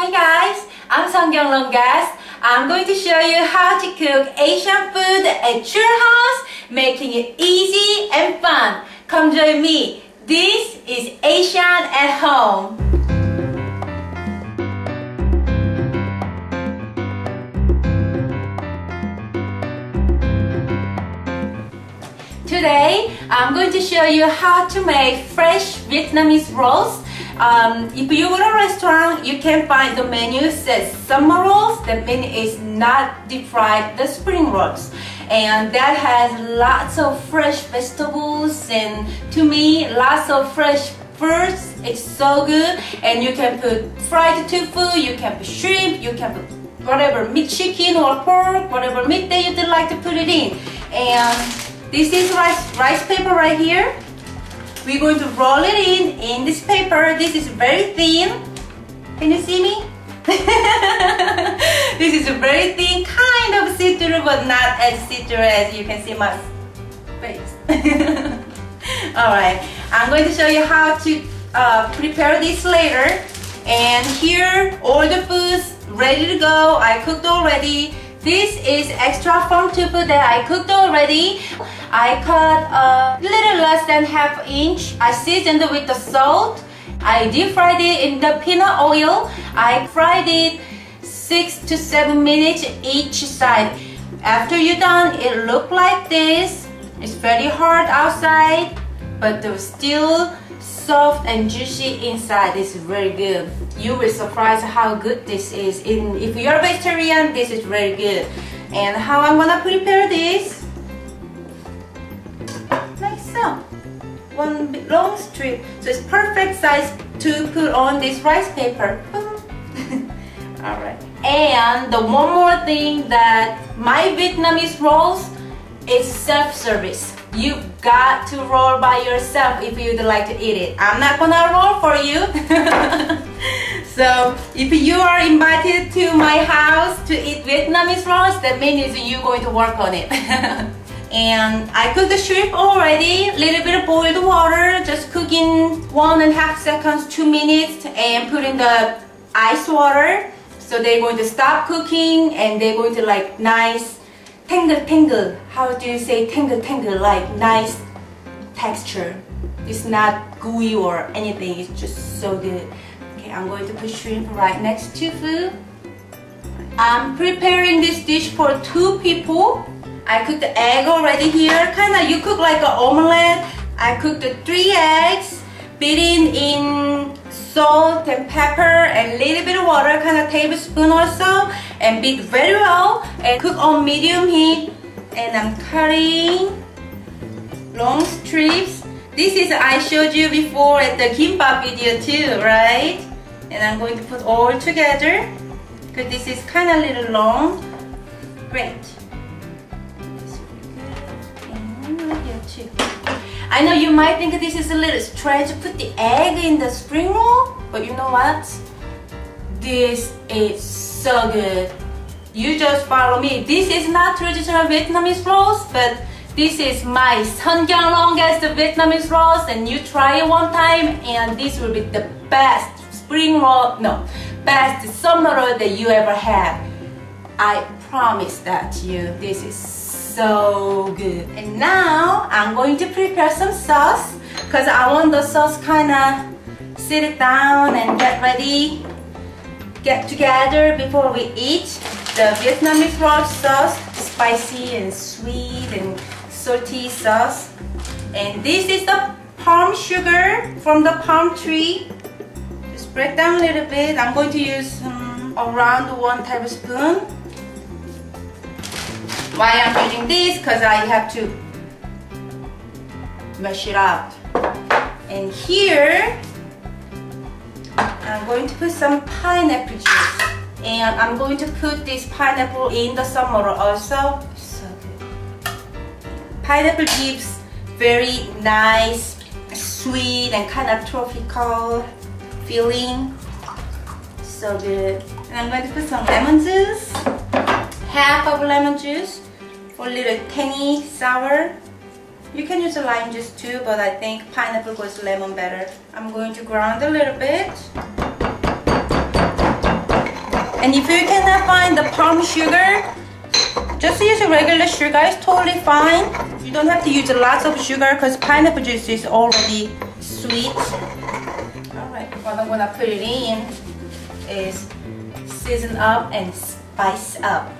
Hi guys, I'm Seonkyoung Longest. I'm going to show you how to cook Asian food at your house, making it easy and fun. Come join me. This is Asian at home. Today, I'm going to show you how to make fresh Vietnamese rolls. Um, if you go to a restaurant, you can find the menu says summer rolls. That means it's not deep fried, the spring rolls. And that has lots of fresh vegetables and to me, lots of fresh fruits. It's so good. And you can put fried tofu, you can put shrimp, you can put whatever meat chicken or pork, whatever meat that you'd like to put it in. And this is rice, rice paper right here. We're going to roll it in, in this paper. This is very thin. Can you see me? this is a very thin, kind of see-through, but not as see-through as you can see my face. Alright, I'm going to show you how to uh, prepare this later. And here, all the foods ready to go. I cooked already. This is extra firm tofu that I cooked already. I cut a little less than half inch. I seasoned with the salt. I deep fried it in the peanut oil. I fried it six to seven minutes each side. After you're done, it look like this. It's very hard outside, but still soft and juicy inside. is very good. You will surprise how good this is. In, if you're vegetarian, this is very good. And how I'm gonna prepare this? Like so. One long strip. So it's perfect size to put on this rice paper. Alright. And the one more thing that my Vietnamese rolls is self-service. You got to roll by yourself if you'd like to eat it. I'm not gonna roll for you. so if you are invited to my house to eat Vietnamese rolls, that means you're going to work on it. and I cooked the shrimp already, little bit of boiled water, just cooking one and a half seconds, two minutes, and put in the ice water. So they're going to stop cooking and they're going to like nice tangle tingle, how do you say tingle tingle, like nice texture. It's not gooey or anything. It's just so good. Okay I'm going to put shrimp right next to food I'm preparing this dish for two people. I cooked the egg already here. Kinda you cook like an omelette. I cooked the three eggs beaten in salt and pepper and little bit of water, kind of tablespoon or so, and beat very well and cook on medium heat. And I'm cutting long strips. This is I showed you before at the kimbap video too, right? And I'm going to put all together because this is kind of little long. Great. I know you might think this is a little strange to put the egg in the spring roll, but you know what? This is so good. You just follow me. This is not traditional Vietnamese rolls, but this is my Seonkyoung longest Vietnamese rolls and you try it one time and this will be the best spring roll, no, best summer roll that you ever had. I promise that to you. This is so good. And now I'm going to prepare some sauce because I want the sauce kind of sit it down and get ready, get together before we eat. The Vietnamese raw sauce, spicy and sweet and salty sauce. And this is the palm sugar from the palm tree. Just break down a little bit. I'm going to use um, around one tablespoon why I'm using this? Because I have to mash it up. And here, I'm going to put some pineapple juice. And I'm going to put this pineapple in the summer also. So good. Pineapple gives very nice, sweet, and kind of tropical feeling. So good. And I'm going to put some lemon juice. Half of lemon juice for a little tangy sour. You can use a lime juice too, but I think pineapple goes lemon better. I'm going to ground a little bit. And if you cannot find the palm sugar, just use a regular sugar, it's totally fine. You don't have to use lots of sugar because pineapple juice is already sweet. Alright, what I'm gonna put it in is season up and spice up.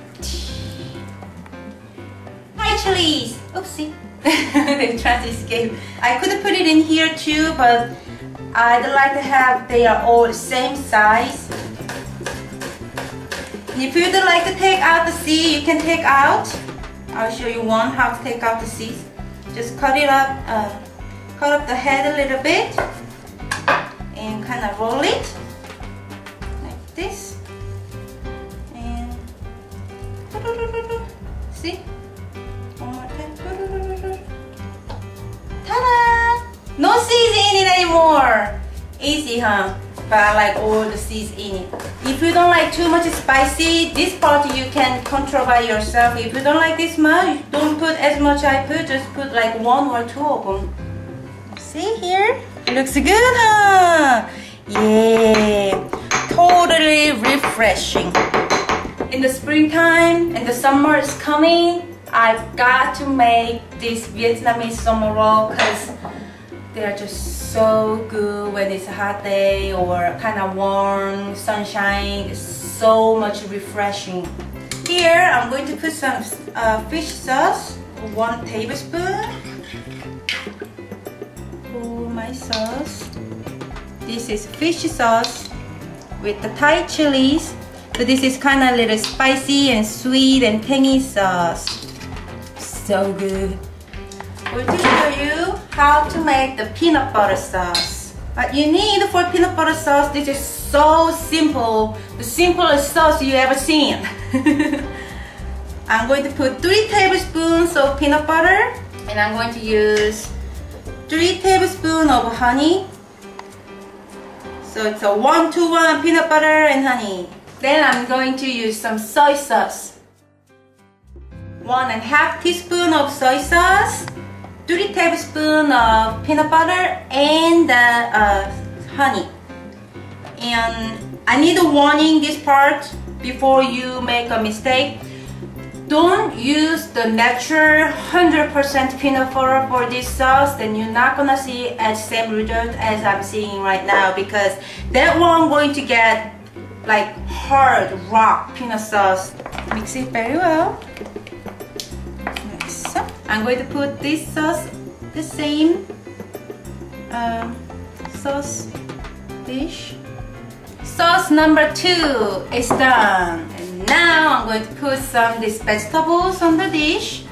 Hi chilies! Oopsie. they tried to escape. I could put it in here too, but I'd like to have they are all the same size. If you'd like to take out the seed, you can take out. I'll show you one how to take out the seeds. Just cut it up, uh, cut up the head a little bit and kind of roll it like this. And see? In it anymore. Easy, huh? But I like all the seeds in it. If you don't like too much spicy, this part you can control by yourself. If you don't like this much, don't put as much I put, just put like one or two of them. See here? Looks good, huh? Yeah, totally refreshing. In the springtime and the summer is coming, I've got to make this Vietnamese summer roll because they're just so good when it's a hot day or kind of warm, sunshine. It's so much refreshing. Here, I'm going to put some uh, fish sauce, one tablespoon for my sauce. This is fish sauce with the Thai chilies. So this is kind of a little spicy and sweet and tangy sauce. So good. Going to show you how to make the peanut butter sauce. What you need for peanut butter sauce, this is so simple. The simplest sauce you ever seen. I'm going to put 3 tablespoons of peanut butter and I'm going to use 3 tablespoons of honey. So it's a 1 to 1 peanut butter and honey. Then I'm going to use some soy sauce. One and a half teaspoon of soy sauce 3 tablespoons of peanut butter and uh, honey. And I need a warning this part before you make a mistake. Don't use the natural 100% peanut butter for this sauce then you're not gonna see the same result as I'm seeing right now because that one going to get like hard rock peanut sauce. Mix it very well. I'm going to put this sauce, the same uh, sauce dish. Sauce number two is done. And now I'm going to put some these vegetables on the dish.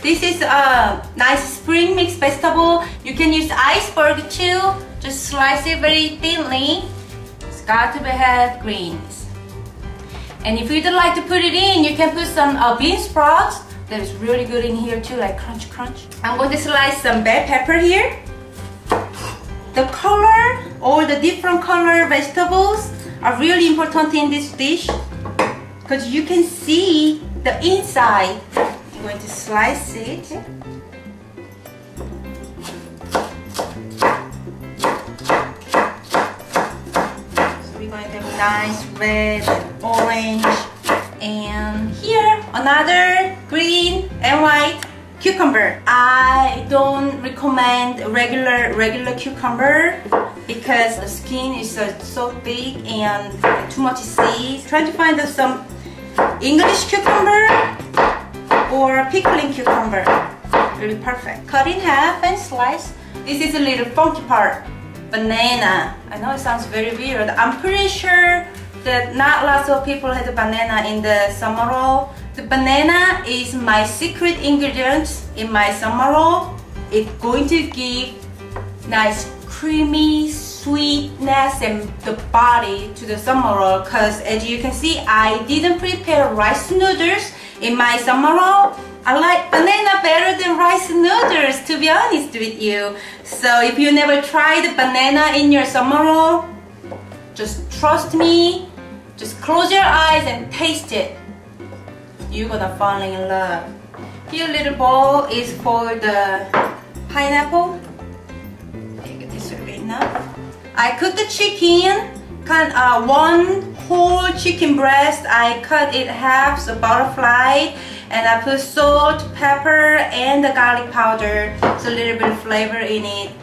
This is a nice spring mix vegetable. You can use iceberg too. Just slice it very thinly. It's got to be have greens. And if you'd like to put it in, you can put some uh, bean sprouts that is really good in here too, like crunch crunch. I'm going to slice some bell pepper here. The color, all the different color vegetables are really important in this dish because you can see the inside. I'm going to slice it. So we're going to have nice red orange and here another green and white cucumber. I don't recommend regular regular cucumber because the skin is uh, so big and too much seeds. Try to find some English cucumber or pickling cucumber. Really perfect. Cut in half and slice. This is a little funky part. Banana. I know it sounds very weird. I'm pretty sure that not lots of people the banana in the summer roll. The banana is my secret ingredient in my summer roll. It's going to give nice creamy sweetness and the body to the summer roll because as you can see I didn't prepare rice noodles in my summer roll. I like banana better than rice noodles to be honest with you. So if you never tried banana in your summer roll, just trust me, just close your eyes and taste it. You're gonna fall in love. Here little bowl is for the pineapple. Take this right now. I cook the chicken, kind uh, one whole chicken breast. I cut it half, so butterfly, and I put salt, pepper, and the garlic powder, so a little bit of flavor in it.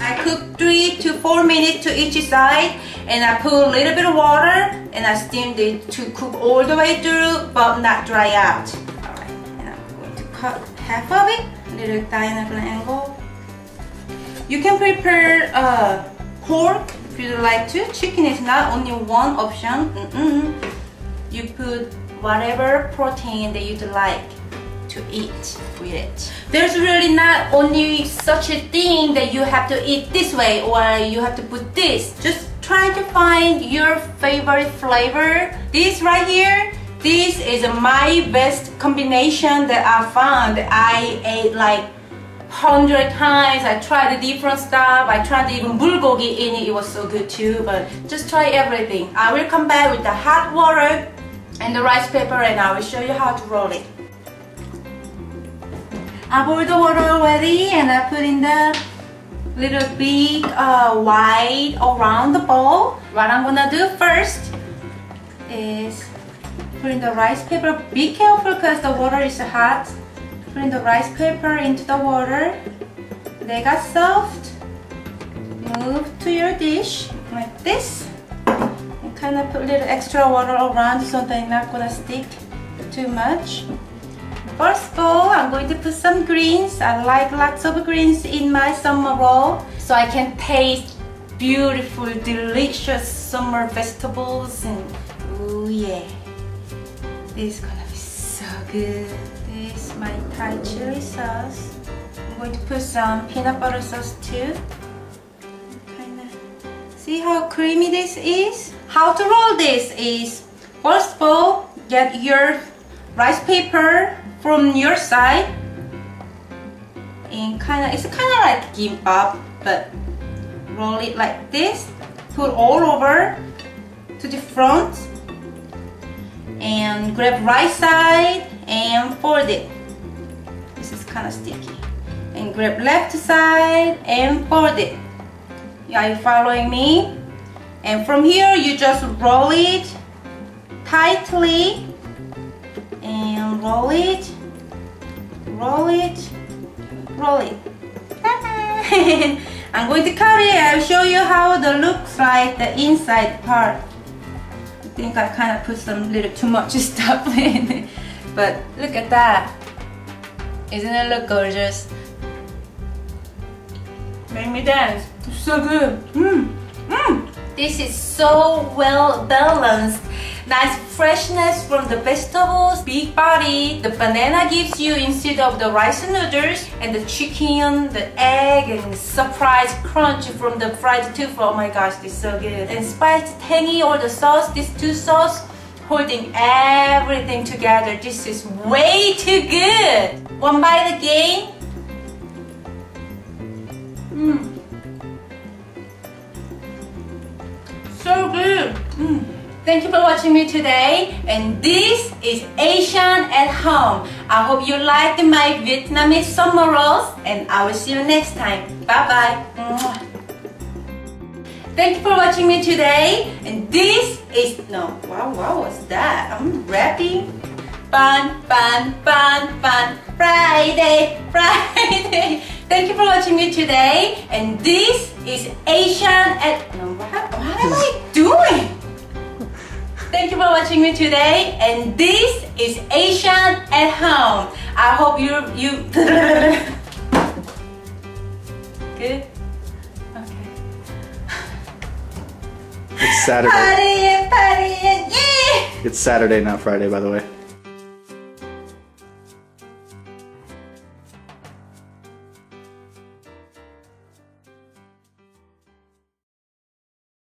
I cook three to four minutes to each side, and I put a little bit of water, and I steamed it to cook all the way through, but not dry out. Alright, and I'm going to cut half of it, little diagonal angle. You can prepare uh, pork if you like to. Chicken is not only one option. Mm -mm. You put whatever protein that you'd like to eat with it. There's really not only such a thing that you have to eat this way or you have to put this. Just try to find your favorite flavor. This right here, this is my best combination that I found. I ate like hundred times. I tried the different stuff. I tried even bulgogi in it. It was so good too. But just try everything. I will come back with the hot water and the rice paper and I will show you how to roll it. I boiled the water already and I put in the little big uh, white around the bowl. What I'm gonna do first is put in the rice paper. Be careful because the water is hot. Put in the rice paper into the water. They got soft. Move to your dish like this. And kind of put a little extra water around so they're not gonna stick too much. First bowl, I'm going to put some greens. I like lots of greens in my summer roll so I can taste beautiful, delicious summer vegetables and oh yeah. This is gonna be so good. This is my Thai chili sauce. I'm going to put some peanut butter sauce too. Kinda see how creamy this is? How to roll this is first bowl, get your rice paper from your side. And kind of it's kind of like gimbap but roll it like this. Put all over to the front. And grab right side and fold it. This is kind of sticky. And grab left side and fold it. Are you following me? And from here you just roll it tightly roll it, roll it, roll it. I'm going to cut it. I'll show you how the looks like the inside part. I think I kind of put some little too much stuff in it. But look at that. Isn't it look gorgeous? Make me dance. It's so good. Mmm. Mmm. This is so well balanced. Nice freshness from the vegetables, big body. The banana gives you instead of the rice and noodles and the chicken, the egg and surprise crunch from the fried tofu. Oh my gosh, this is so good. And spicy tangy or the sauce, these two sauce holding everything together. This is way too good. One bite again. Mmm. So good. Mm. Thank you for watching me today and this is Asian at home. I hope you liked my Vietnamese summer rolls and I will see you next time. Bye bye. Thank you for watching me today and this is, no, wow, wow, what's that? I'm rapping. Fun, fun, fun, fun, Friday, Friday. Thank you for watching me today and this is Asian at, no, what, what am I doing? Thank you for watching me today and this is Asian at home. I hope you you good. Okay. It's Saturday. Party, party, yeah. It's Saturday, not Friday, by the way.